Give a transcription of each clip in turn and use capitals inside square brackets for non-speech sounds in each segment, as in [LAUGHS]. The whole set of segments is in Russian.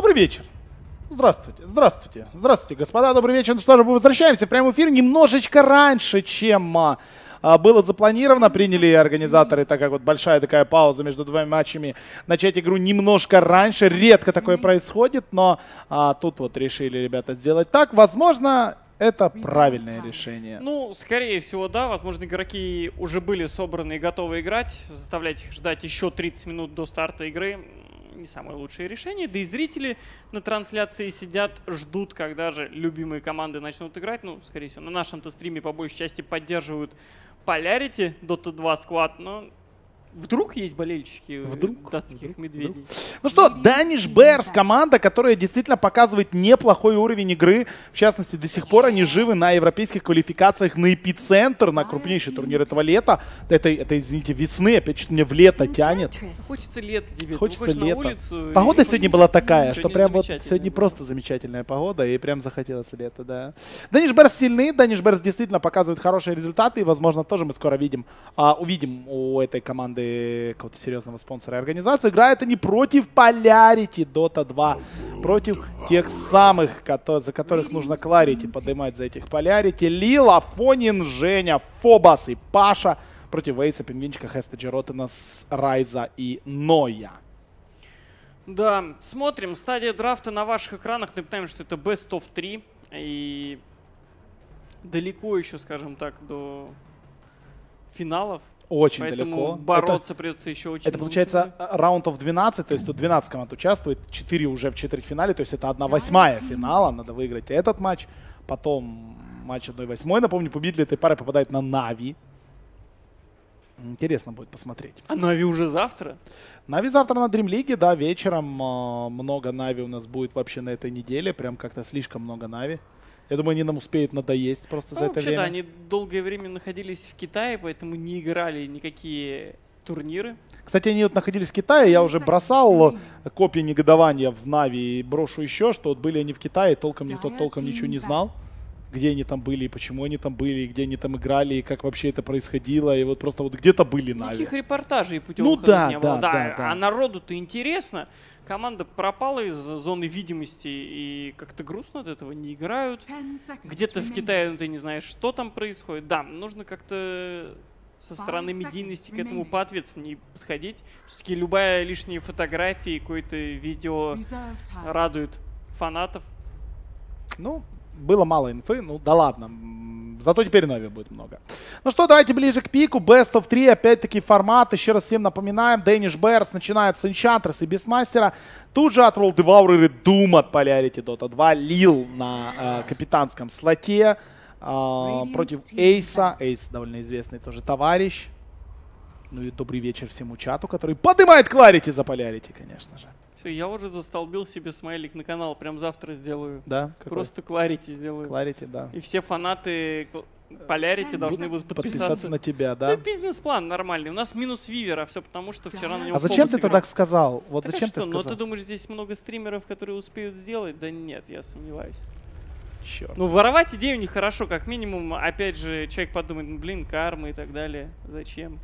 Добрый вечер. Здравствуйте, здравствуйте, здравствуйте, господа, добрый вечер. Ну что же, мы возвращаемся в прямой эфир немножечко раньше, чем а, а, было запланировано. Приняли организаторы, так как вот большая такая пауза между двумя матчами, начать игру немножко раньше. Редко такое происходит, но а, тут вот решили ребята сделать так. Возможно, это правильное решение. Ну, скорее всего, да. Возможно, игроки уже были собраны и готовы играть. Заставлять их ждать еще 30 минут до старта игры не самое лучшее решение. Да и зрители на трансляции сидят, ждут, когда же любимые команды начнут играть. Ну, скорее всего, на нашем-то стриме по большей части поддерживают Polarity, Dota 2 Squad, но Вдруг есть болельщики вдруг, датских вдруг, медведей? Вдруг. Ну что, Даниш Берс, команда, которая действительно показывает неплохой уровень игры. В частности, до сих пор они живы на европейских квалификациях на эпицентр, на крупнейший турнир этого лета. Это, это извините, весны, опять что мне в лето тянет. Хочется лето тебе. Хочется лето. Улицу, погода сегодня была такая, что прям вот сегодня просто замечательная погода, и прям захотелось лето, да. Даниш Берс сильны, Даниш Берс действительно показывает хорошие результаты, и, возможно, тоже мы скоро видим, а, увидим у этой команды команды какого-то серьезного спонсора и организации. Играет они против Polarity Dota 2. Против тех самых, за которых нужно Кларити поднимать за этих Polarity. Лил, Афонин, Женя, Фобас и Паша. Против Вейса, Пингвинчика, Хеста Джеротена, Райза и Ноя. Да, смотрим. Стадия драфта на ваших экранах. Напоминаем, что это Best of 3. И далеко еще, скажем так, до финалов. Очень Поэтому далеко. бороться это, придется еще очень Это получается раундов 12, то есть тут 12 команд участвует, 4 уже в четвертьфинале, то есть это 1 восьмая финала, надо выиграть этот матч. Потом матч 1 восьмой, напомню, победитель этой пары попадает на Na'Vi. Интересно будет посмотреть. А Na'Vi уже завтра? Na'Vi завтра на Dream League, да, вечером. А, много Na'Vi у нас будет вообще на этой неделе, прям как-то слишком много Na'Vi. Я думаю, они нам успеют надоесть просто ну, за это вообще, время. да, они долгое время находились в Китае, поэтому не играли никакие турниры. Кстати, они вот находились в Китае, я уже бросал копья негодования в Na'Vi и брошу еще, что вот были они в Китае, толком никто толком ничего не знал где они там были, почему они там были, где они там играли, и как вообще это происходило, и вот просто вот где-то были Нави. Никаких репортажей путевых ну, да, не было. Да, да, да, да. А народу-то интересно. Команда пропала из зоны видимости, и как-то грустно от этого не играют. Где-то в Китае ну, ты не знаешь, что там происходит. Да, нужно как-то со стороны медийности к этому поответственнее подходить. Все-таки любая лишняя фотография, какое-то видео радует фанатов. Ну, было мало инфы, ну да ладно. Зато теперь Нави будет много. Ну что, давайте ближе к пику. Best of 3, опять-таки формат. Еще раз всем напоминаем. Danish Bears начинает с Enchantress и Бестмастера. Тут же от World Devourer Doom от Polarity Dota 2. Лил на э, капитанском слоте э, против Эйса. Эйс довольно известный тоже товарищ. Ну и добрый вечер всему чату, который поднимает Кларити за Polarity, конечно же. Все, я уже застолбил себе смайлик на канал. Прям завтра сделаю. Да? Какой? Просто Clarity сделаю. Clarity, да. И все фанаты Полярити должны будут подписаться. подписаться на тебя, да? Это бизнес-план нормальный. У нас минус Вивера, все потому, что вчера на него А зачем ты играл. тогда сказал? Вот так зачем а ты что? сказал? Ну ты думаешь, здесь много стримеров, которые успеют сделать? Да нет, я сомневаюсь. Черт. Ну, воровать идею нехорошо, как минимум. Опять же, человек подумает, ну, блин, карма и так далее. Зачем?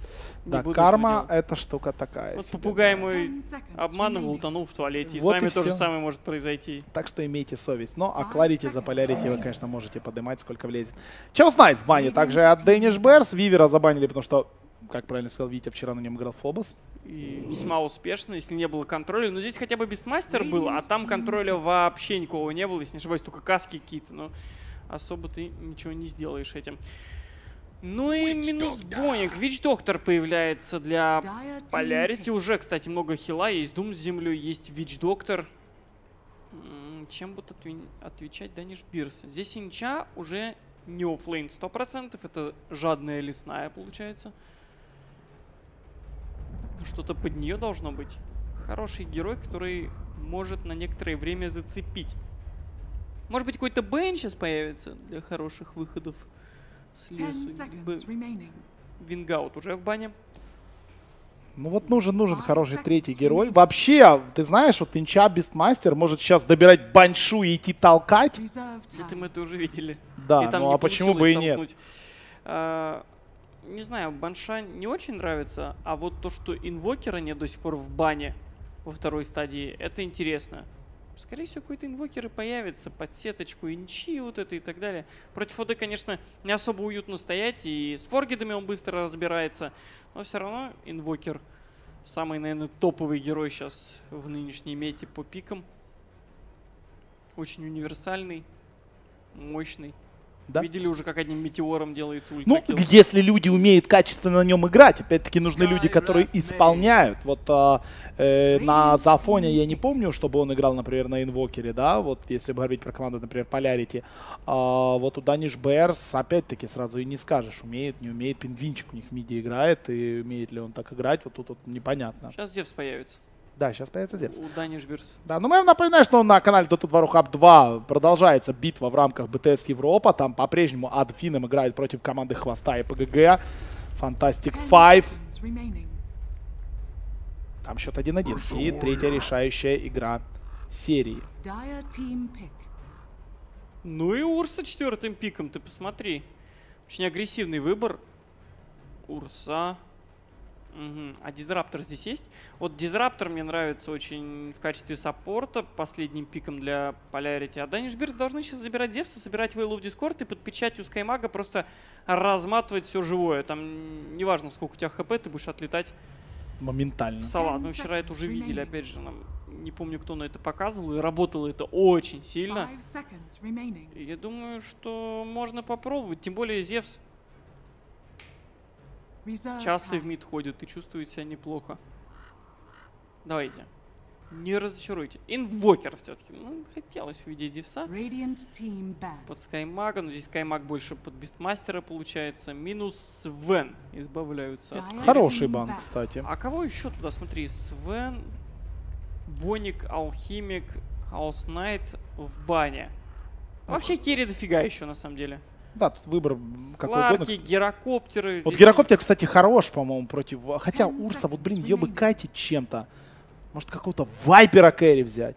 Да, карма — это штука такая Вот попугай да. мой обманывал, утонул в туалете. И вот с вами и то же самое может произойти. Так что имейте совесть. Ну, а кларите за полярите вы, конечно, можете поднимать, сколько влезет. Чаус Найт в бане также от Danish Bears. Вивера забанили, потому что как правильно сказал Витя, вчера на нем играл Фобос. И весьма успешно, если не было контроля. Но здесь хотя бы Бестмастер был, а там контроля вообще никого не было, если не ошибаюсь, только каски какие-то. Но особо ты ничего не сделаешь этим. Ну и минус Боник. Witch Doctor появляется для Polarity. Уже, кстати, много хила. Есть Doom с землей, есть Witch Doctor. Чем будет отвечать Danish Bears? Здесь Инча уже не offlane 100%. Это жадная лесная, получается. Что-то под нее должно быть. Хороший герой, который может на некоторое время зацепить. Может быть, какой-то Bane сейчас появится для хороших выходов с лесу. Винга тут уже в бане. Ну вот нужен, нужен хороший третий герой. Вообще, ты знаешь, вот Инча Beastmaster может сейчас добирать баншу и идти толкать. Это мы это уже видели. Да, ну а почему бы и нет? А, не знаю, Банша не очень нравится, а вот то, что инвокера нет до сих пор в бане во второй стадии, это интересно. Скорее всего, какой-то инвокер и появится под сеточку инчи вот это и так далее. Против ОД, конечно, не особо уютно стоять, и с форгидами он быстро разбирается, но все равно инвокер самый, наверное, топовый герой сейчас в нынешней мете по пикам. Очень универсальный, мощный. Да? Видели уже, как одним метеором делается Ну, ультракилл. если люди умеют качественно на нем играть, опять-таки нужны люди, которые исполняют. Вот а, э, на Зафоне я не помню, чтобы он играл, например, на инвокере, да, вот если говорить про команду, например, Polarity. А, вот у Даниш Берс, опять-таки, сразу и не скажешь, умеет, не умеет. Пингвинчик у них в миде играет, и умеет ли он так играть, вот тут вот непонятно. Сейчас Зевс появится. Да, сейчас появится Зевс. У Данишберс. Да, ну мы напоминаем, что на канале Dota 2 Rухаб 2 продолжается битва в рамках БТС Европа. Там по-прежнему Адфином играет против команды Хвоста и ПГГ. Fantastic 5. Там счет 1-1. И третья решающая игра серии. Ну и Урса четвертым пиком, ты посмотри. Очень агрессивный выбор. Урса. Мгм. А Disruptor здесь есть? Вот Disruptor мне нравится очень в качестве саппорта, последним пиком для Polarity. А Danish Bears должны сейчас забирать Зевса, собирать Veil of Discord и под печатью Скаймага просто разматывать все живое. Там неважно, сколько у тебя хп, ты будешь отлетать Моментально. в салат. Мы вчера это уже видели, опять же, нам не помню, кто на это показывал, и работало это очень сильно. Я думаю, что можно попробовать, тем более Зевс часто в мид ходит и чувствует себя неплохо. Давайте. Не разочаруйте. Инвокер все-таки. Ну, хотелось увидеть Дивса под Скаймага, но здесь Скаймаг больше под Бестмастера получается. Минус Свен избавляются. от Хороший бан, кстати. А кого еще туда? Смотри, Свен, Боник, Алхимик, Хаус Найт в бане. Вообще керри дофига еще на самом деле. Да, тут выбор какой угодно. Сларки, гирокоптеры. Вот Здесь гирокоптер, кстати, хорош, по-моему, против... Хотя Урса, вот, блин, ее бы катить чем-то. Может, какого-то Вайпера кэрри взять.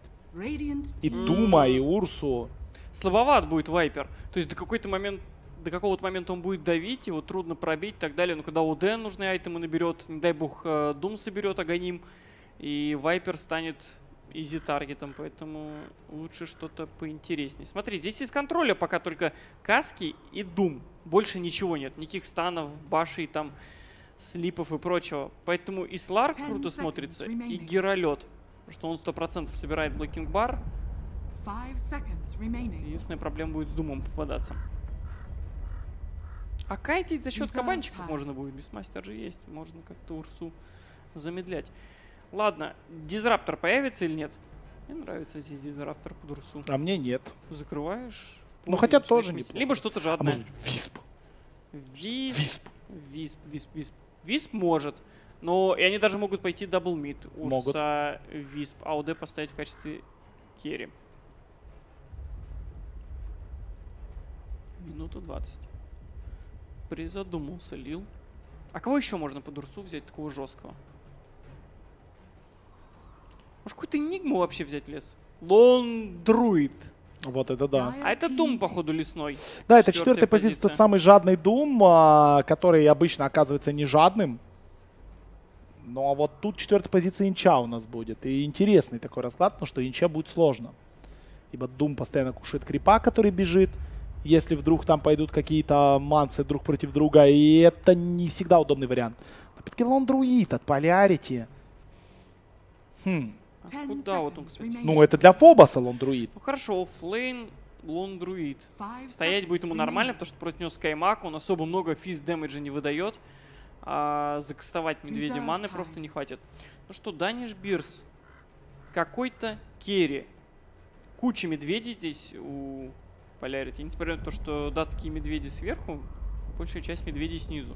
И Дума, и Урсу. Слабоват будет Viper. То есть до какой-то момент до какого-то момента он будет давить, его трудно пробить и так далее. Но когда УД нужные айтемы наберет, не дай бог, э, Doom соберет Аганим, и Viper станет easy target ом, поэтому лучше что-то поинтереснее. Смотри, здесь из контроля пока только каски и Doom. Больше ничего нет. Никаких станов, башей, там, слипов и прочего. Поэтому и Сларк круто смотрится, и. Гиролет. Что он 100% собирает Black King Bar. Единственная проблема будет с Думом попадаться. А кайтить за счет кабанчиков можно будет. Beastmaster же есть. Можно как-то Урсу замедлять. Ладно, Disruptor появится или нет? Мне нравится здесь Disruptor под Урсу. А мне нет. Закрываешь. Ну, хотя тоже неплохо. Либо что-то А жадное. может, Wisp. Wisp. Wisp. Wisp, Wisp, Wisp. Wisp может. Но и они даже могут пойти double mid. Могут. Wisp. А УД поставить в качестве carry. Минута 20. Призадумался Лил. А кого еще можно под Урсу взять такого жесткого? Может, какую-то Энигму вообще взять лес? Lone Druid. Вот это да. А это Doom, походу, лесной. Да, это Четвертая позиция, позиция. самый жадный Дум, а, который обычно оказывается не жадным. Ну а вот тут четвертая позиция Инча у нас будет. И интересный такой расклад, потому что Инча будет сложно. Ибо Дум постоянно кушает крипа, который бежит. Если вдруг там пойдут какие-то мансы друг против друга. И это не всегда удобный вариант. Опять-таки Лон Друид от Полярити. Хм. А куда вот он, кстати? Ну это для Фобоса Lone Druid. Ну хорошо, offlane, Lone Druid. Стоять будет ему нормально, потому что против него скаймаг, он особо много физ damage а не выдает. А закастовать медведя маны просто не хватит. Ну что, Danish Bears. Какой-то carry. Куча медведей здесь у Polarity. Несмотря на то, что датские медведи сверху, большая часть медведей снизу.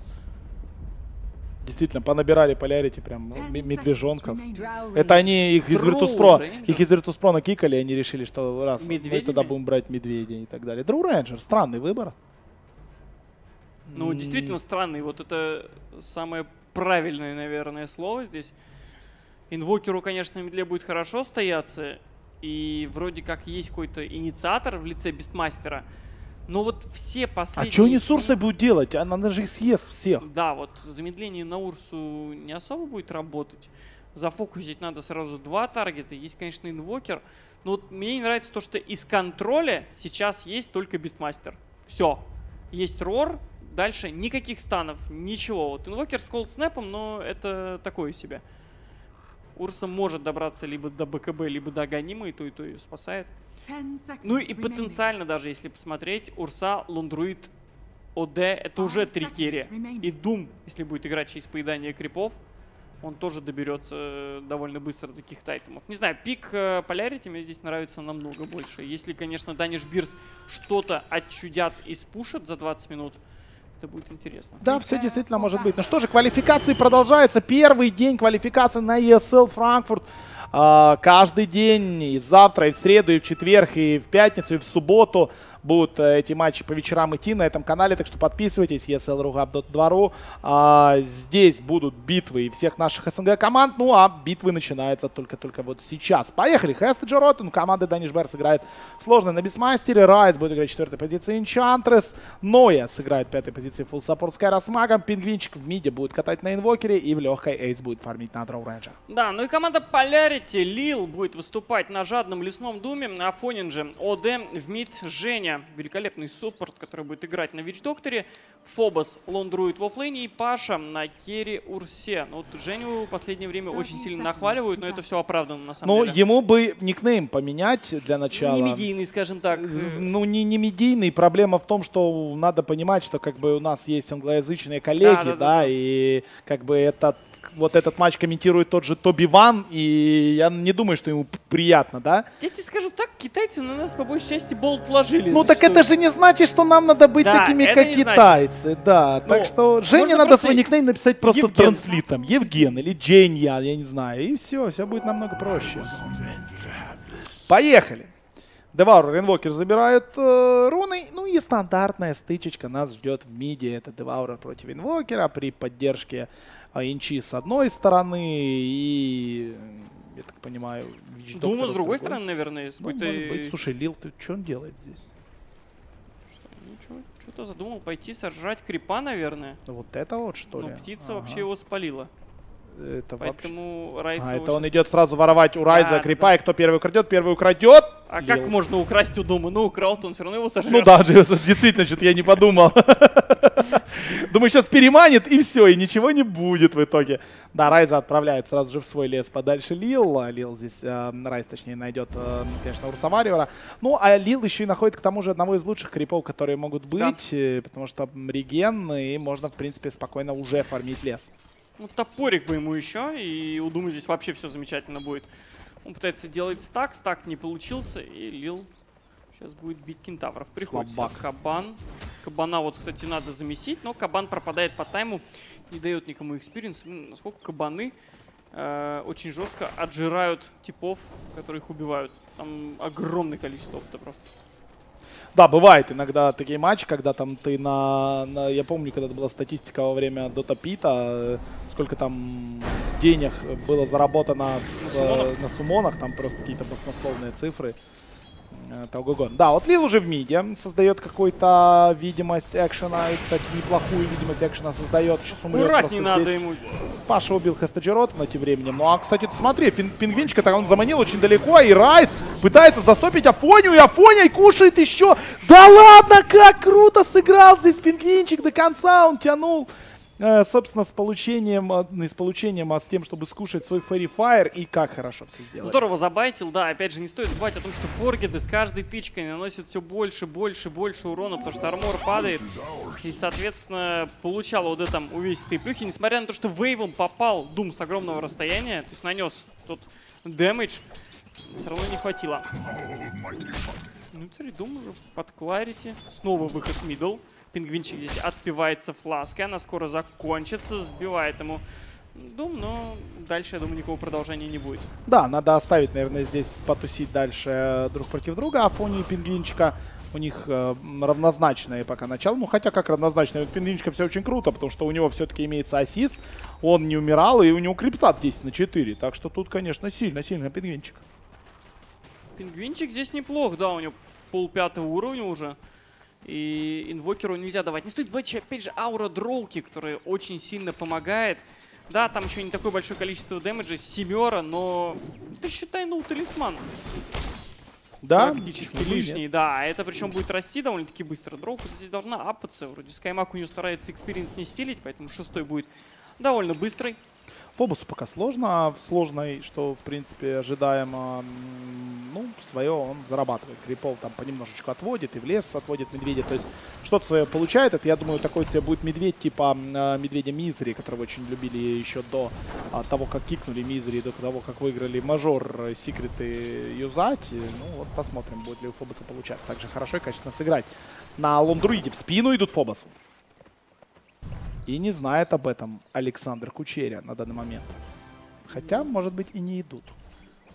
Действительно, понабирали Polarity прям ну, ме- медвежонков. Это они их из Virtus.pro, их из Virtus.pro накикали, и они решили, что раз, мы Медведями? тогда будем брать медведя и так далее. Дроу Рейнджер, странный выбор. Ну, действительно странный. Вот это самое правильное, наверное, слово здесь. Инвокеру, конечно, на медле будет хорошо стояться. И вроде как есть какой-то инициатор в лице Бестмастера. Но вот все А последние... что они с Урсой будут делать? Она же их съест всех. Да, вот замедление на Урсу не особо будет работать. зафокусить надо сразу два таргета. Есть, конечно, инвокер. Но вот мне не нравится то, что из контроля сейчас есть только Бистмастер. Все. Есть Рор, дальше никаких станов, ничего. Вот инвокер с колдснэпом, но это такое себе. Урса может добраться либо до БКБ, либо до Аганима, и то, и то ее спасает. Ну и потенциально даже, если посмотреть, Урса, Лундруид, ОД — это уже три керри. И Дум, если будет играть через поедание крипов, он тоже доберется э, довольно быстро до таких тайтемов. Не знаю, пик э, Полярити мне здесь нравится намного больше. Если, конечно, Даниш Бирс что-то отчудят и спушат за 20 минут, это будет интересно. Да, все действительно может быть. Ну что же, квалификации продолжаются. Первый день квалификации на ESL Франкфурт. Uh, каждый день, и завтра, и в среду, и в четверг, и в пятницу, и в субботу будут э, эти матчи по вечерам идти на этом канале, так что подписывайтесь, ESL.ru. А, здесь будут битвы всех наших СНГ команд, ну а битвы начинаются только-только вот сейчас. Поехали, Хест Джоротен, команда Даниш Берс играет сложно на Бисмастере, Райс будет играть четвертой позиции. Энчантрес, Ноя сыграет пятой позиции. Full Support Скайра с магом, Пингвинчик в миде будет катать на инвокере и в легкой Эйс будет фармить на Дроу Рейнджер. Да, ну и команда Polarity, Лил будет выступать на жадном лесном думе, Афонин же, ОД в мид Женя великолепный суппорт, который будет играть на Вич Докторе. Фобос лондрует в оффлейне и Паша на керри Урсе. Ну, вот Женю в последнее время очень сильно нахваливают, но это все оправдано на самом ну, деле. Ну, ему бы никнейм поменять для начала. Не медийный, скажем так. Ну, не, не медийный. Проблема в том, что надо понимать, что как бы у нас есть англоязычные коллеги, да, да, да, да. и как бы этот вот этот матч комментирует тот же Тоби Ван, и я не думаю, что ему приятно, да? Я тебе скажу так, китайцы на нас по большей части болт ложили. Ну так это же не значит, что нам надо быть да, такими, как китайцы, значит. да. Ну, так что Жене надо свой никнейм написать просто Евген. транслитом. Евген или Дженья, я не знаю. И все, все будет намного проще. Поехали. Деваур Ренвокер забирает э, руны. Ну и стандартная стычечка нас ждет в миде. Это Деваур против Инвокера при поддержке Инчи с одной стороны и, я так понимаю, Вич Дума с другой стороны, наверное. Ну, может быть. Слушай, Лил, ты что он делает здесь? Что, что-то задумал пойти сожрать крипа, наверное. Вот это вот, что ли? Ну, птица ага. вообще его спалила. Это Поэтому вообще... Райс... А, это он идет сразу воровать у Райза да, крипа, да. и кто первый украдет, первый украдет. А Лил. как можно украсть у Дома? Ну, украл-то он все равно его сожрет. Ну да, [LAUGHS] действительно, что-то я не подумал. [LAUGHS] Думаю, сейчас переманит, и все, и ничего не будет в итоге. Да, Райза отправляет сразу же в свой лес подальше Лил. Лил здесь, э, Райз, точнее, найдет, э, конечно, Урса. Ну, а Лил еще и находит, к тому же, одного из лучших крипов, которые могут быть, да. Э, потому что реген, и можно, в принципе, спокойно уже фармить лес. Ну, топорик бы ему еще, и у Думы здесь вообще все замечательно будет. Он пытается делать стак, стак не получился, и Лил сейчас будет бить кентавров. Приходит Кабан. Кабана вот, кстати, надо замесить, но Кабан пропадает по тайму, не дает никому experience. Насколько Кабаны э, очень жестко отжирают типов, которые их убивают. Там огромное количество опыта просто. Да, бывает иногда такие матчи, когда там ты на, на я помню, когда была статистика во время Dota Pit а, сколько там денег было заработано с, на, сумонах. на сумонах, там просто какие-то баснословные цифры. Это ого-го. Да, вот Лил уже в миде создает какую-то видимость экшена. И, кстати, неплохую видимость экшена создает. Сейчас умрет. Умирать не надо здесь. ему. Паша убил Хестаджерот на тем временем. Ну, а, кстати, ты смотри, пингвинчика так он заманил очень далеко. И Райс пытается застопить Афонию. И Афония кушает еще. Да ладно, как круто сыграл здесь пингвинчик до конца. Он тянул. Э, собственно, с получением, не с получением, а с тем, чтобы скушать свой Fairy Fire. И как хорошо все сделали. Здорово забайтил, да. Опять же, не стоит забывать о том, что форгеты с каждой тычкой наносят все больше, больше, больше урона, потому что армор падает. И, соответственно, получал вот это увесистые плюхи. Несмотря на то, что вейвом попал Doom с огромного расстояния, то есть нанес тот damage, все равно не хватило. Ну, смотри, Doom уже под Clarity. Снова выход middle. Пингвинчик здесь отпивается флаской. Она скоро закончится. Сбивает ему Doom, но дальше, я думаю, никакого продолжения не будет. Да, надо оставить, наверное, здесь потусить дальше друг против друга. Афони и Пингвинчика у них э, равнозначное пока начало. Ну, хотя как равнозначное. У Пингвинчика все очень круто, потому что у него все-таки имеется ассист. Он не умирал, и у него крипстат 10 на 4. Так что тут, конечно, сильно-сильно Пингвинчик. Пингвинчик здесь неплох, да, у него пол пятого уровня уже. И инвокеру нельзя давать. Не стоит забывать, опять же, аура дроуки, которая очень сильно помогает. Да, там еще не такое большое количество дэмэджа, семера, но это считай, ну, талисман. Да, практически лишний, да. Это причем будет расти довольно-таки быстро. Drow здесь должна апаться. Вроде Скаймаг у нее старается experience не стилить, поэтому шестой будет довольно быстрый. Фобусу пока сложно, а в сложной, что, в принципе, ожидаемо, ну, свое он зарабатывает. Крипов там понемножечку отводит, и в лес отводит медведя. То есть что-то свое получает. Это, я думаю, такой себе будет медведь типа э, медведя Мизери, которого очень любили еще до а, того, как кикнули Мизери, до того, как выиграли мажор секреты юзать. Ну, вот посмотрим, будет ли у Фобуса получаться. Также хорошо и качественно сыграть. На Лондруиде в спину идут Фобосу. И не знает об этом Александр Кучеря на данный момент. Хотя, может быть, и не идут.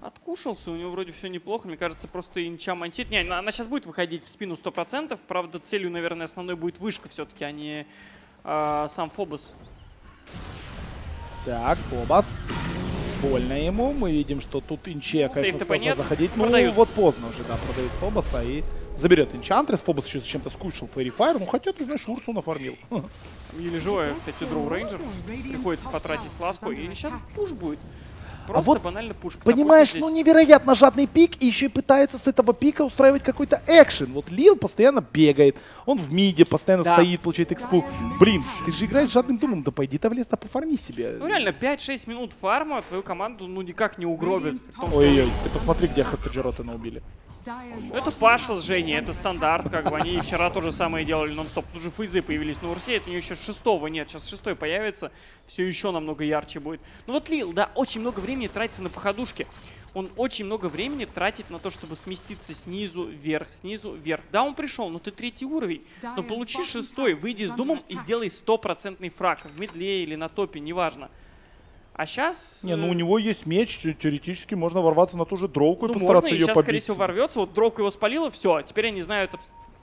Откушался, у него вроде все неплохо. Мне кажется, просто инча мансит. Не, она сейчас будет выходить в спину 100%. Правда, целью, наверное, основной будет вышка все-таки, а не э, сам Фобос. Так, Фобос. Больно ему. Мы видим, что тут инче, ну, конечно, сложно нет. заходить. Ну, продают. вот поздно уже, да, продают Фобоса и заберет Энчантрес. Фобос еще зачем-то скучил Фейри Файр. Ну, хотя, ты знаешь, Урсу нафармил. Или живое, кстати, Дроу Рейнджер. Приходится потратить фласку. И сейчас пуш будет. Просто а вот, банально пушка. Понимаешь, ну невероятно жадный пик, и еще и пытается с этого пика устраивать какой-то экшен. Вот Лил постоянно бегает, он в миде постоянно да. стоит, получает экспу. Блин, ты же играешь жадным думом, да пойди-то в лес, да пофарми себе. Ну реально, 5-6 минут фарма твою команду ну никак не угробит. Ой-ой, ты посмотри, где Хастаджеротена убили. Это Паша с Женей, это стандарт, как бы они вчера то же самое делали нон-стоп. Тут же фейзы появились на Урсе, это у нее еще шестого нет, сейчас шестой появится, все еще намного ярче будет. Ну вот Лил, да, очень много времени тратится на походушки. Он очень много времени тратит на то, чтобы сместиться снизу вверх, снизу вверх. Да, он пришел, но ты третий уровень. Но получи шестой, выйди с думом и сделай стопроцентный фраг. В медле или на топе, неважно. А сейчас... Не, ну у э, него есть меч, теоретически можно ворваться на ту же дроуку ну, и постараться можно, ее и сейчас, побить. скорее всего, ворвется. Вот дроука его спалила, все. Теперь они знают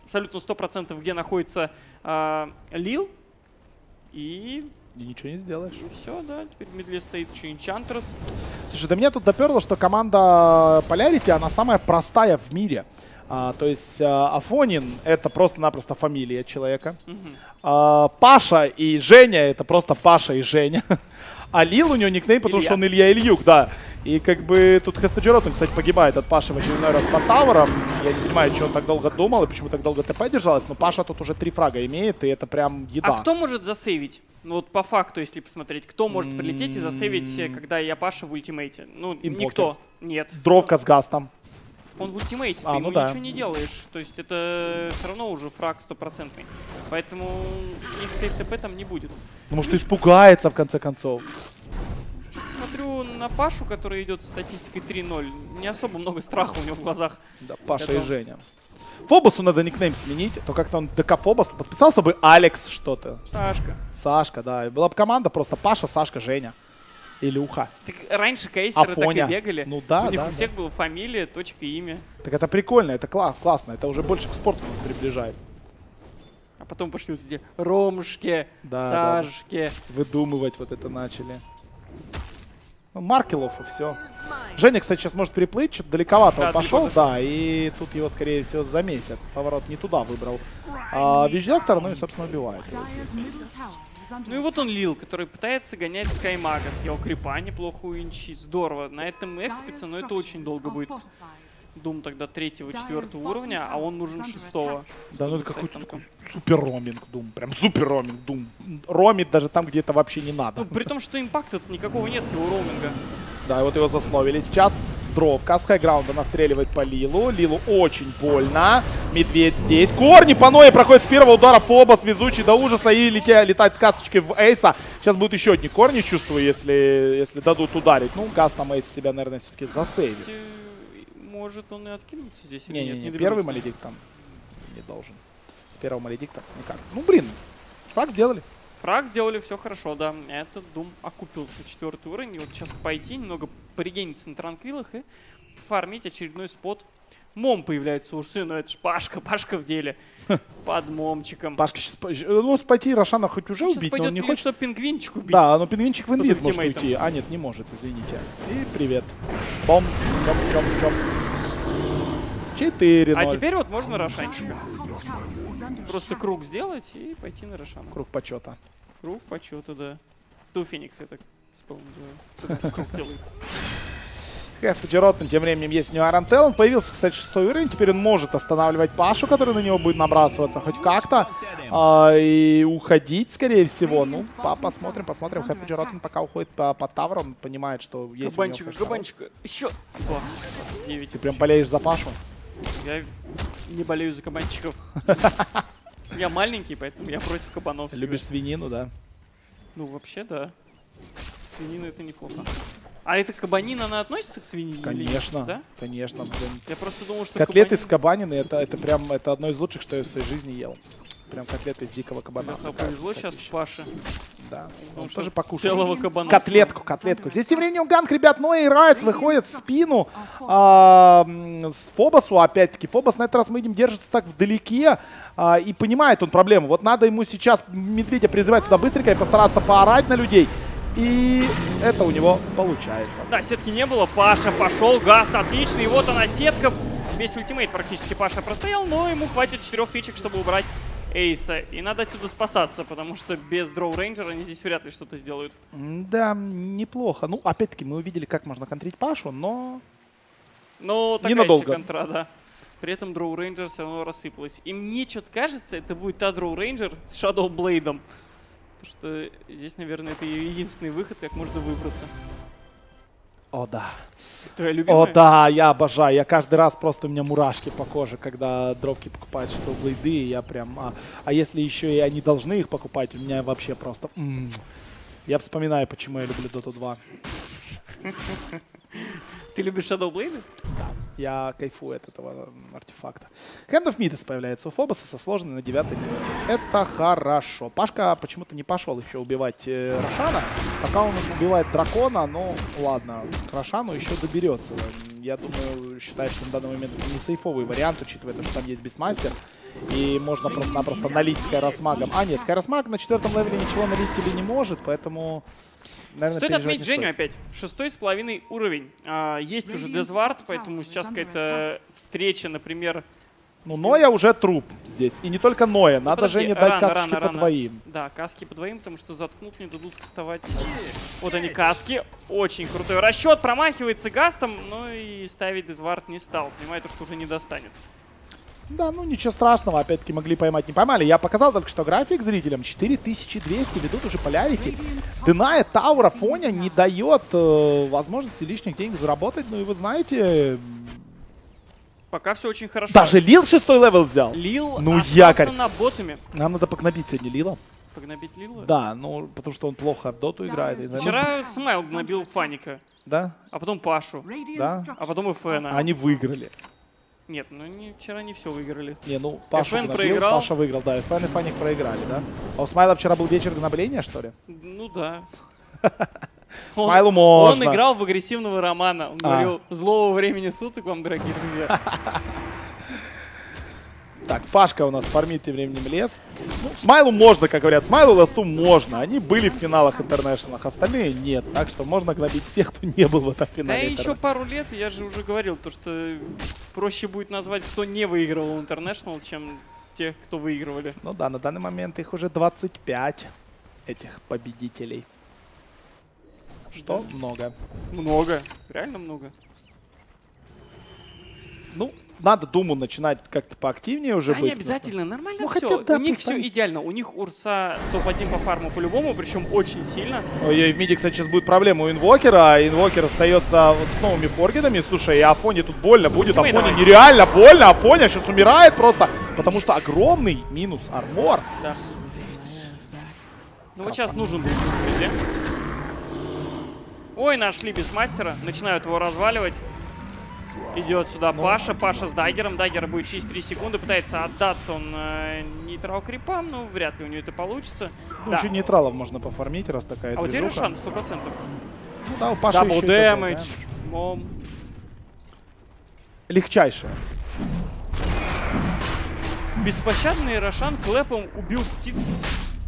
абсолютно 100% где находится э, Лил. И... И ничего не сделаешь. И все, да. Теперь в медле стоит еще Энчантрес. Слушай, до меня тут доперло, что команда Polarity, она самая простая в мире. А, то есть а, Афонин это просто-напросто фамилия человека. Угу. А, Паша и Женя это просто Паша и Женя. [LAUGHS] А Лил у него никнейм, потому Илья. что он Илья Ильюк, да. И как бы тут Хестаджерот, кстати, погибает от Паши в очередной раз по таверам. Я не понимаю, что он так долго думал и почему так долго ТП держалось, но Паша тут уже три фрага имеет, и это прям еда. А кто может засейвить? Ну вот по факту, если посмотреть, кто может прилететь и засейвить, э, когда я Паша в ультимейте? Ну, Инвокер. никто. Нет. Дровка с гастом. Он в ультимейте, а, ты ну ему да. ничего не делаешь. То есть это все равно уже фраг стопроцентный. Поэтому их сейф ТП там не будет. Ну, может, испугается в конце концов. Смотрю на Пашу, который идет с статистикой 3-0. Не особо много страха у него в глазах. Да, Паша и Женя. Фобосу надо никнейм сменить, то как-то он ДК Фобос подписался бы Алекс что-то. Сашка. Сашка, да. Была бы команда просто Паша, Сашка, Женя. Илюха. Так раньше кейсеры Афоня. так и бегали. Ну да, У них да, у всех да. была фамилия, точка, имя. Так это прикольно, это кла классно. Это уже больше к спорту нас приближает. А потом пошли вот эти Ромшки, да, Сашки. Да. Выдумывать вот это начали. Маркелов и все. Женя, кстати, сейчас может переплыть, что-то далековато да, он пошел, да, и тут его, скорее всего, замесят. Поворот не туда выбрал. А, Визждоктор, ну и, собственно, убивает его здесь. Ну и вот он Лил, который пытается гонять Скаймага. Съел крипа неплохо у Инчи. Здорово. На этом экспице, но это очень долго будет. Дум тогда третьего, четвертого уровня, а он нужен шестого. Да, ну это какой-то супер роминг Дум. Прям супер роминг Дум. Ромит даже там, где это вообще не надо. Ну, при том, что импакта никакого нет с его роуминга. Да, и вот его засловили сейчас. Дровка с хайграунда настреливает по Лилу. Лилу очень больно. Медведь здесь. Корни по Ное проходит с первого удара. Фобос везучий до ужаса. И летя, летает касочкой в Эйса. Сейчас будут еще одни корни, чувствую, если, если дадут ударить. Ну, Газ там Эйс себя, наверное, все-таки засейвит. Может он и откинуться здесь не, или не, нет? Не, первый Маледикт там не должен. С первого Маледикта никак. Ну, блин, фраг сделали. Фраг сделали, все хорошо, да. Этот Дум окупился. Четвертый уровень. И вот сейчас пойти, немного порегениться на транквилах и фармить очередной спот. Мом появляется у Урсы, но это ж Пашка, Пашка в деле. [LAUGHS] Под момчиком. Пашка сейчас... Ну, пойти Рошана хоть уже сейчас убить, но он не хочет... пингвинчик убить. Да, но пингвинчик в инвиз может уйти. А, нет, не может, извините. И привет. Бом, чоп, чоп, чоп. 4 А теперь вот можно Рошанчика. Просто круг сделать и пойти на Рошана. Круг почета. Круг почета, да. Это у Феникса, я так вспомнил. Круг Джеротен тем временем есть у него Арантел. Он появился, кстати, шестой уровень. Теперь он может останавливать Пашу, который на него будет набрасываться хоть как-то. А, и уходить, скорее всего. Ну, по посмотрим, посмотрим. Хест Джеротен пока уходит по, по тавру. Он понимает, что есть Кабанчика, кабанчика. Еще. Ты прям болеешь за Пашу? Я не болею за кабанчиков. [LAUGHS] Я маленький, поэтому я против кабанов. Любишь свинину, да? Ну, вообще, да. Свинина это неплохо. А это кабанина, она относится к свинине? Конечно, да? конечно. Блин. Я просто думал, что Котлеты кабанин... с кабанины, это, это прям это одно из лучших, что я в своей жизни ел. Прям котлеты из дикого кабана. Ага, повезло сейчас Паше. Да, он, он тоже покушал. Целого кабана. Котлетку, котлетку. Здесь тем временем Ганг, ребят, но и Райс выходит в спину а, с Фобосу, опять-таки. Фобос на этот раз мы видим держится так вдалеке а, и понимает он проблему. Вот надо ему сейчас Медведя призывать сюда быстренько и постараться поорать на людей. И это у него получается. Да, сетки не было. Паша пошел. Гаст отличный. И вот она сетка. Весь ультимейт практически Паша простоял, но ему хватит четырех фичек, чтобы убрать Эйса. И надо отсюда спасаться, потому что без Дроу Рейнджера они здесь вряд ли что-то сделают. Да, неплохо. Ну, опять-таки, мы увидели, как можно контрить Пашу, но... Ну, такая Ненадолго. контра, да. При этом Дроу Рейнджер все равно рассыпалась. И мне что-то кажется, это будет та Дроу Рейнджер с Shadow Блейдом. Потому что здесь, наверное, это единственный выход, как можно выбраться. О, да. Твоя любимая? О, да, я обожаю. Я каждый раз просто у меня мурашки по коже, когда дровки покупают что блейды, и я прям... А, а если еще и они должны их покупать, у меня вообще просто... М -м. Я вспоминаю, почему я люблю Dota 2. [LAUGHS] Ты любишь Shadow Blade? Да, я кайфую от этого артефакта. Hand of Midas появляется у Фобоса со сложной на девятой минуте. Это хорошо. Пашка почему-то не пошел еще убивать э, Рошана. Пока он убивает дракона, ну ладно, к Рошану еще доберется. Я думаю, считаю, что на данный момент не сейфовый вариант, учитывая, что там есть Бисмастер. И можно просто-напросто налить Скайросмагом. А нет, Скайросмаг на четвертом левеле ничего налить тебе не может, поэтому наверное, Стоит отметить Женю опять. Шестой с половиной уровень. А, есть уже Дезвард, поэтому сейчас какая-то встреча, например... Ну, Ноя уже труп здесь. И не только Ноя. Надо подожди, Жене дать рано, касочки рано, по двоим. Да, каски по двоим, потому что заткнут, не дадут кастовать. Вот они, каски. Очень крутой расчет. Промахивается Гастом, но и ставить Дезвард не стал. Понимает, что уже не достанет. Да, ну ничего страшного, опять-таки могли поймать, не поймали. Я показал только что график зрителям. 4200 ведут уже полярити. Дыная Таура Фоня не дает э, возможности лишних денег заработать. Ну и вы знаете... Пока все очень хорошо. Даже Лил шестой левел взял. Лил ну, якорь. на ботами. Нам надо погнобить сегодня Лила. Погнобить Лила? Да, ну потому что он плохо в доту играет. Вчера Смайл гнобил Фаника. Да? А потом Пашу. Да? А потом и Фэна. Они выиграли. Нет, ну не, вчера не все выиграли. Не, ну Паша FN проиграл. Паша выиграл, да. FN и Фаник проиграли, да? А у Смайла вчера был вечер гнобления, что ли? Ну да. [LAUGHS] Смайлу можно. Он играл в агрессивного романа. Он а. говорил, злого времени суток вам, дорогие друзья. [LAUGHS] Так, Пашка у нас фармит тем временем лес. Ну, Смайлу можно, как говорят. Смайлу Ласту можно. Они были в финалах интернешнлах, остальные нет. Так что можно гнобить всех, кто не был в этом финале. Да еще пару лет, я же уже говорил, то что проще будет назвать, кто не выигрывал интернешнл, чем тех, кто выигрывали. Ну да, на данный момент их уже 25, этих победителей. Что? Да. Много. Много. Реально много. Ну, надо Думу начинать как-то поактивнее уже да, быть. не обязательно, нормально ну, все. Хотя, да, у них все идеально. У них Урса топ-1 по фарму по-любому, причем очень сильно. Ой, в миде, кстати, сейчас будет проблема у Инвокера. А Инвокер остается вот с новыми форгидами. Слушай, и Афоне тут больно будет. Афоне давай. нереально больно. Афоня сейчас умирает просто, потому что огромный минус armor. Да. Ну вот сейчас нужен будет Ой, нашли без мастера. Начинают его разваливать. Идет сюда. Ну. Паша. Паша с Дайгером. Дайгер будет через 3 секунды. Пытается отдаться он э, neutral крипам. но вряд ли у него это получится. Ну, да. Еще нейтралов можно пофармить, раз такая А у тебя Рошан 100%. Ну да, у Паши Double damage. MoM. Легчайшее. Беспощадный Рошан клэпом убил птицу.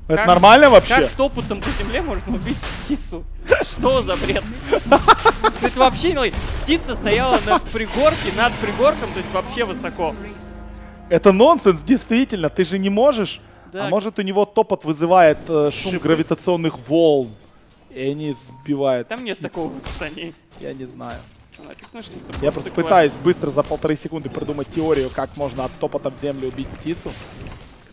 Это как, нормально вообще? Как топотом по земле можно убить птицу? [LAUGHS] Что за бред? [LAUGHS] Это вообще не Птица стояла на пригорке, над пригорком, то есть вообще высоко. Это нонсенс, действительно. Ты же не можешь. А может у него топот вызывает э, шум гравитационных волн. И они сбивают Там нет птицу. такого в описании. Я не знаю. Написано, что это Я просто пытаюсь быстро за полторы секунды придумать теорию, как можно от топота в землю убить птицу,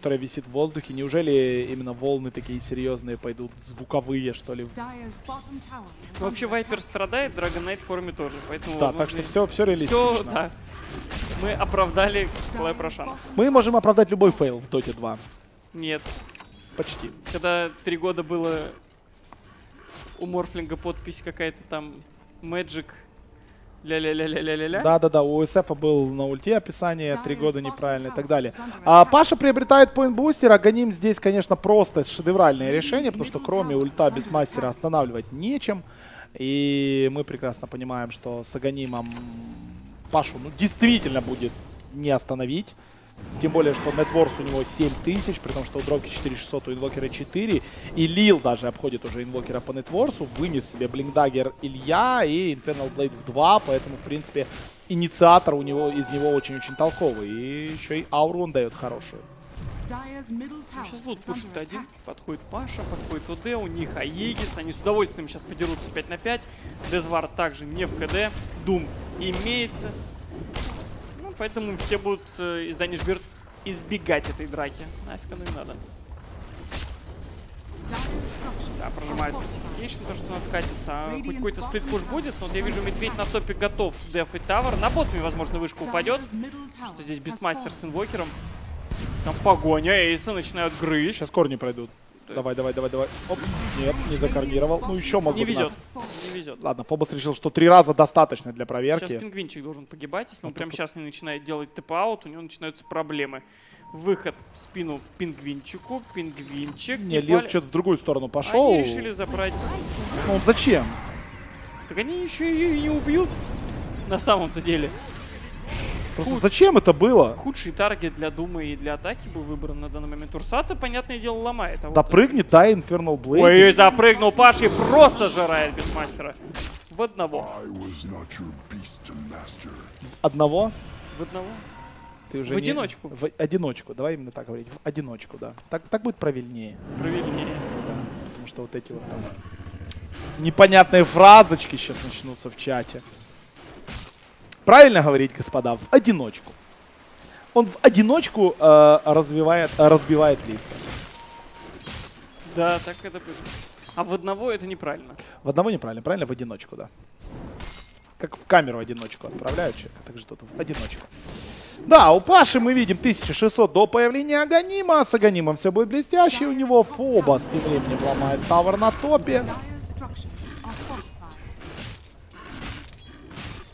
которая висит в воздухе. Неужели именно волны такие серьезные пойдут, звуковые, что ли? Ну, Вообще Viper страдает, Dragon Knight в форме тоже, поэтому, Да, так что все, все реалистично. Все, да. Мы оправдали Рошана. bottom Мы можем оправдать любой фейл в Доте 2. Нет. Почти. Когда три года было у Морфлинга подпись какая-то там Magic ля-ля-ля-ля-ля-ля-ля. Да-да-да, у СФ был на ульте описание, три года неправильно и так далее. А. Паша приобретает поинтбустер, а Ганим здесь, конечно, просто шедевральное решение, потому что кроме ульта Бестмастера останавливать нечем. И мы прекрасно понимаем, что с Аганимом Пашу ну, действительно будет не остановить. Тем более, что нетворс у него 7000, при том, что у Дроки 4600, у инвокера 4. И Лил даже обходит уже инвокера по нетворсу. Вынес себе Блинкдаггер Илья и Infernal Blade в 2. Поэтому, в принципе, инициатор у него из него очень-очень толковый. И еще и ауру он дает хорошую. Tower Сейчас пушить under один. Подходит Паша, подходит ОД, у них Аегис. Они с удовольствием сейчас подерутся 5 на 5. Дезвар также не в КД. Дум имеется. Ну, поэтому все будут э, из Данишберт избегать этой драки. Нафиг оно и надо. Да, are прожимает фортификейшн, то, что надо катиться. А хоть какой-то сплит-пуш будет, но вот я вижу, медведь на топе готов дефать тавер. На ботами, возможно, вышка упадет. Что здесь has Бестмастер с инвокером. Там погоня, эйсы начинают грызть. Сейчас корни пройдут. Давай, давай, давай, давай. Оп, нет, не закорнировал. Ну, еще могу Не везет. Не везет. Ладно, Фобос решил, что три раза достаточно для Сейчас проверки. пингвинчик должен погибать. Если он прямо сейчас не начинает делать TP out, у него начинаются проблемы. Выход в спину пингвинчику. Пингвинчик. Не, Лил пали- что-то в другую сторону пошел. Они решили забрать. Ну, зачем? Так они еще и не убьют. На самом-то деле. Просто зачем это было? Худший target для Дума и для атаки был выбран на данный момент. Урса-то, понятное дело, ломает. А вот Допрыгнет, да, Infernal Blade. Ой, запрыгнул Паша и просто жирает Бестмастера. В одного. Одного? В одного. Ты уже В не- одиночку. В одиночку, давай именно так говорить. В одиночку, да. Так, так будет правильнее. Правильнее. Потому что вот эти вот там непонятные фразочки сейчас начнутся в чате. Правильно говорить, господа, в одиночку. Он в одиночку э, развивает, э, разбивает лица. Да, так это будет. А в одного это неправильно. В одного неправильно, правильно? В одиночку, да. Как в камеру в одиночку отправляют человека, так же тут в одиночку. Да, у Паши мы видим 1600 до появления Аганима. С Аганимом все будет блестяще. У него Фобос тем временем ломает тавер на топе.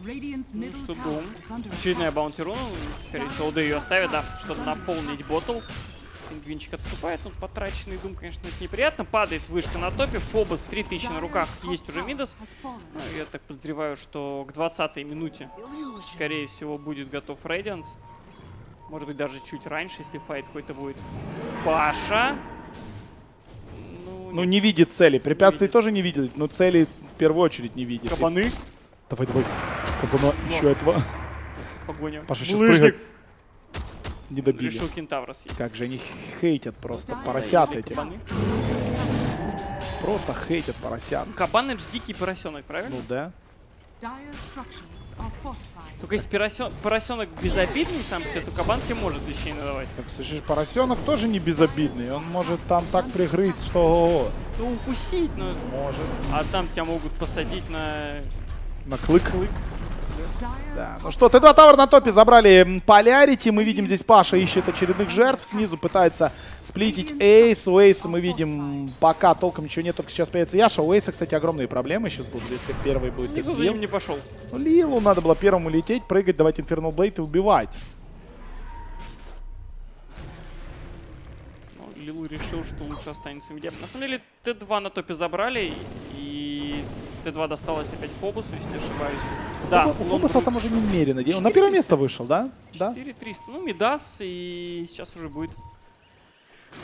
Ну что, under Очередная баунти руна. Скорее всего, ОД ее оставит, да, чтобы наполнить ботл. Пингвинчик отступает. Он потраченный Дум, конечно, это неприятно. Падает вышка на топе. Фобос 3000 на руках. Есть уже Мидас. Ну, я так подозреваю, что к 20 минуте, скорее всего, будет готов Рейдианс. Может быть, даже чуть раньше, если файт какой-то будет. Паша. Ну, Ну, нет, не видит цели. Препятствий видит. тоже не видит, но цели в первую очередь не видит. кабаны. Давай, давай. Кабана еще этого. Погоня. Паша сейчас Булыжник. прыгает. Не добили. Решил кентавра съесть. Как же они хейтят просто Да, поросят эти. кабаны. Просто хейтят поросят. Кабан это ж дикий поросенок, правильно? Ну да. Только если поросен- поросенок безобидный сам себе, то кабан тебе может вещей надавать. Так, слышишь, поросенок тоже не безобидный. Он может там так пригрызть, что. Ну, укусить, но... может. А там тебя могут посадить на... На клык. Dyer's Да. Ну что, Т2 Тавр на топе забрали Полярити. Мы видим здесь Паша ищет очередных жертв. Снизу пытается сплитить Эйс. У Эйса мы видим пока толком ничего нет, только сейчас появится Яша. У Эйса, кстати, огромные проблемы сейчас будут, если первый будет Никто за ним не пошел. Ну, Лилу надо было первому лететь, прыгать, давать Infernal Blade и убивать. Ну, Лилу решил, что лучше останется где. На самом деле, Т2 на топе забрали, и Т2 досталось опять Фобусу, если не ошибаюсь. Да, у Фобоса там уже немерено. де- Он на первое место вышел, да? Да. 4300. Ну, Мидас, и сейчас уже будет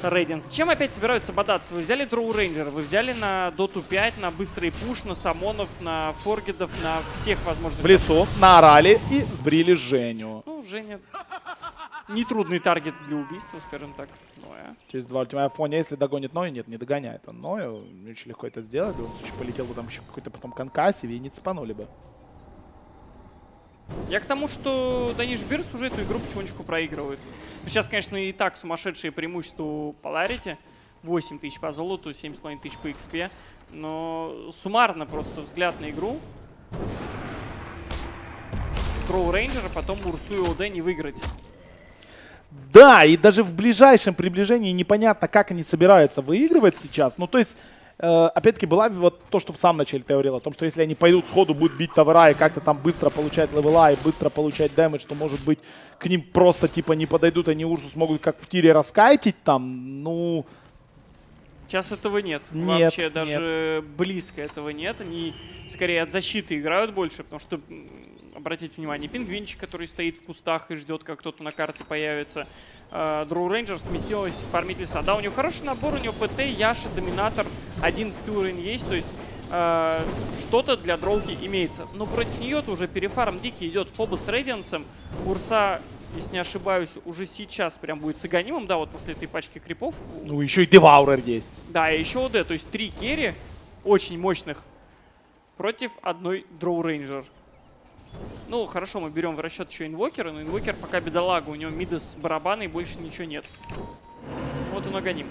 Рейдинс. Чем опять собираются бодаться? Вы взяли Дроу Рейнджера, вы взяли на Доту 5, на быстрый пуш, на Самонов, на Форгедов, на всех возможных... В лесу наорали и сбрили Женю. Ну, Женя... нетрудный таргет для убийства, скажем так. Ноя. Через два ультимата фоне, если догонит Ною, нет, не догоняет он Ною. Очень легко это сделать. В любом случае полетел бы там еще какой-то потом конкассив и не цепанули бы. Я к тому, что Даниш Бирс уже эту игру потихонечку проигрывает. Ну, сейчас, конечно, и так сумасшедшее преимущество у Polarity. 8 тысяч по золоту, 7,5 тысяч по XP. Но суммарно просто взгляд на игру. Строу Рейнджера, потом Урсу и ОД не выиграть. Да, и даже в ближайшем приближении непонятно, как они собираются выигрывать сейчас. Ну, то есть, э, опять-таки, была вот то, что в самом начале ты говорил, о том, что если они пойдут сходу, будут бить товара и как-то там быстро получать левела и быстро получать дэмэдж, то, может быть, к ним просто, типа, не подойдут, они Урсус могут как в тире раскайтить там, ну... Сейчас этого нет. Нет, Вообще даже близко этого нет. Они скорее от защиты играют больше, потому что, обратите внимание, пингвинчик, который стоит в кустах и ждет, как кто-то на карте появится. Э, Drow Ranger сместилась фармить леса. Да, у него хороший набор, у него PT, Яша, Доминатор, 11 уровень есть, то есть э, что-то для дроуки имеется. Но против нее-то уже перефарм дикий идет Фобос с Рейдиансом. Урса, если не ошибаюсь, уже сейчас прям будет с Аганимом, да, вот после этой пачки крипов Ну, еще и Devourer есть. да, и еще OD, то есть три керри очень мощных против одной Drow Ranger. Ну, хорошо, мы берем в расчет еще инвокера, но инвокер пока бедолага, у него мидас барабаны и больше ничего нет. Вот он Аганим.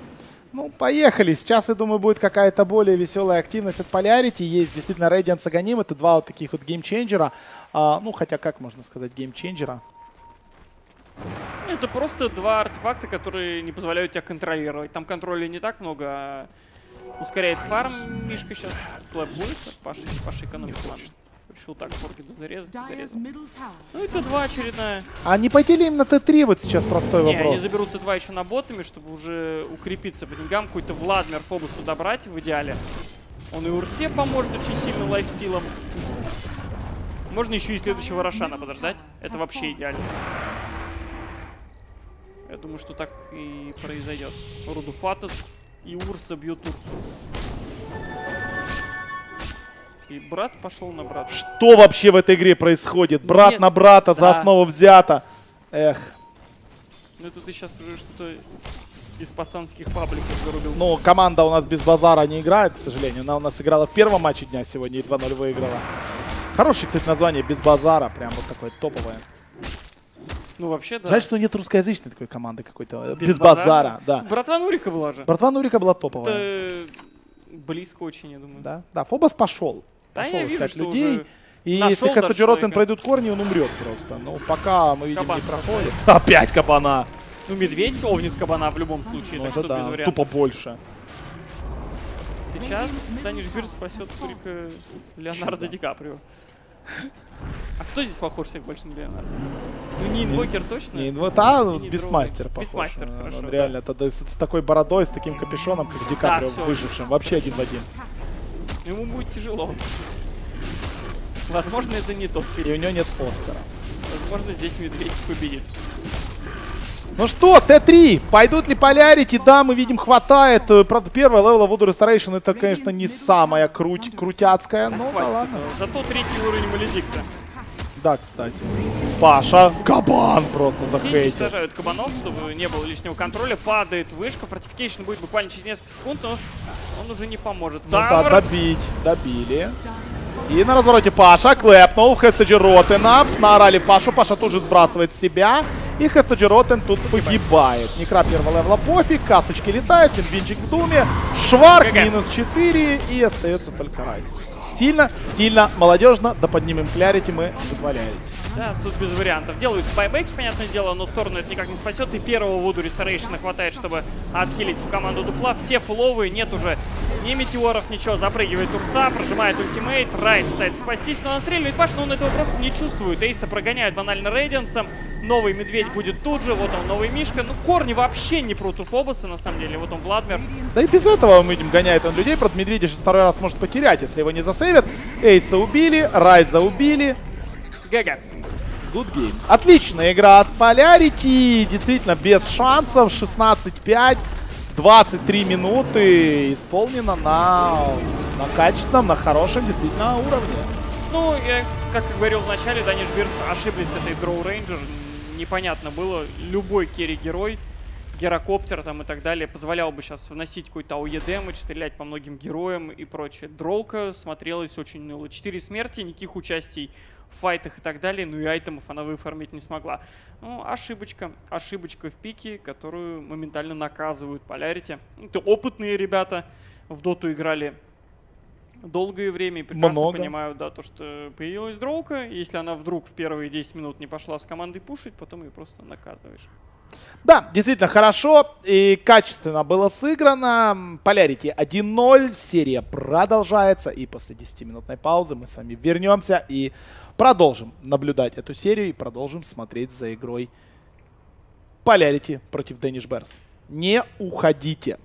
Ну, поехали. Сейчас, я думаю, будет какая-то более веселая активность от Polarity. Есть действительно Radiance с Аганим. Это два вот таких вот геймченджера. А, ну, хотя, как можно сказать, геймченджера? Это просто два артефакта, которые не позволяют тебя контролировать. Там контроля не так много, а ускоряет фарм Мишка сейчас. Клэп будет, Паша, Паша экономит. Решил так Форкиду зарезать, зарезал. Ну, это два очередная. А не пойти ли им на Т3 вот сейчас простой Не, они вопрос? заберут Т2 еще на ботами, чтобы уже укрепиться по деньгам. Какой-то Владмир Фобусу добрать в идеале. Он и Урсе поможет очень сильно лайфстилом. Можно еще и следующего Рошана подождать. Это вообще идеально. Я думаю, что так и произойдет. Руду Фатас и Урс забьет Урсу. И брат пошел на брата. Что вообще в этой игре происходит? Брат Нет, на брата за да. основу взято. Эх. Ну это ты сейчас уже что-то из пацанских пабликов зарубил. Ну, команда у нас без базара не играет, к сожалению. Она у нас играла в первом матче дня сегодня и 2-0 выиграла. Хорошее, кстати, название без базара. Прям вот такое топовое. Ну вообще, да. Жаль, что нет русскоязычной такой команды какой-то. Без, Без базара. да. Братва Нурика была же. Братва Нурика была топовая. Это близко очень, я думаю. Да, да, Фобос пошел. Да, пошел вижу, искать что людей. И нашел если человека. пройдут корни, он умрет просто. Ну, пока мы видим, Кабан не спасает. проходит. [LAUGHS] Опять кабана. Ну, медведь овнит кабана в любом случае, Ну, так это что без да, вариантов. тупо больше. Сейчас Даниш Бир спасет только Леонардо Ди Каприо. А кто здесь похож всех больше на Леонардо? Ну, не инвокер точно. Не, вот, а, не Beastmaster похож. Beastmaster, Он хорошо, да. Реально, тогда с, с такой бородой, с таким капюшоном, как Ди Каприо всё. выжившим. Вообще один в один. Ему будет тяжело. Возможно, это не тот И фильм. у него нет Оскара. Возможно, здесь медведь победит. Ну что, Т3. Пойдут ли Polarity? Да, мы видим, хватает. Э, Правда, первая левела Voodoo Restoration это, конечно, не самая круть, крутяцкая. Ну, да ладно. этого. Зато третий уровень Маледикта. Да, кстати. Паша, кабан просто захейтил. уничтожают кабанов, чтобы не было лишнего контроля. Падает вышка. Fortification будет буквально через несколько секунд, но он уже не поможет. Ну да, Tower. добить. Добили. И на развороте Паша клепнул HesteJoe-Rotten а. Наорали Пашу. Паша тут же сбрасывает себя. И HesteJoe-Rotten тут погибает. Некра первого левела пофиг. Касочки летают. Пингвинчик в думе. Шварк минус 4. И остается только Райс. Сильно, стильно, молодежно. Да поднимем клярити мы сотворяем. Да, тут без вариантов. Делают спайбеки, понятное дело, но сторону это никак не спасет. И первого Вуду Ресторейшена хватает, чтобы отхилить всю команду Дуфла. Все фуловые, нет уже ни метеоров, ничего. Запрыгивает Урса, прожимает ультимейт. Райс пытается спастись, но настреливает Паш, но он этого просто не чувствует. Эйса прогоняют банально Рейденсом. Новый медведь будет тут же. Вот он, новый Мишка. Ну, корни вообще не прут у Фобоса, на самом деле. Вот он, Владмир. Да и без этого мы видим, гоняет он людей. Правда, Медведя сейчас второй раз может потерять, если его не засейвят. Эйса убили, Райза убили. ГГ. Good game. Отличная игра от Polarity. Действительно, без шансов. 16-5. 23 минуты. Исполнено на, на качественном, на хорошем действительно уровне. Ну, я, как и говорил в начале, Даниш Бирс ошиблись с этой Дроу Рейнджер. непонятно было. Любой керри-герой, герокоптер там и так далее позволял бы сейчас вносить какой-то АОЕ дэмэдж, стрелять по многим героям и прочее. Дроука смотрелась очень уныло. Четыре смерти, никаких участий в файтах и так далее, ну и айтемов она выформить не смогла. Ну, ошибочка. Ошибочка в пике, которую моментально наказывают Полярити. Это опытные ребята в доту играли долгое время и прекрасно Много. понимают, да, то, что появилась дроука, если она вдруг в первые 10 минут не пошла с командой пушить, потом ее просто наказываешь. Да, действительно хорошо и качественно было сыграно. Полярити 1-0, серия продолжается. И после 10-минутной паузы мы с вами вернемся и продолжим наблюдать эту серию и продолжим смотреть за игрой Полярити против Дэниш Берс. Не уходите.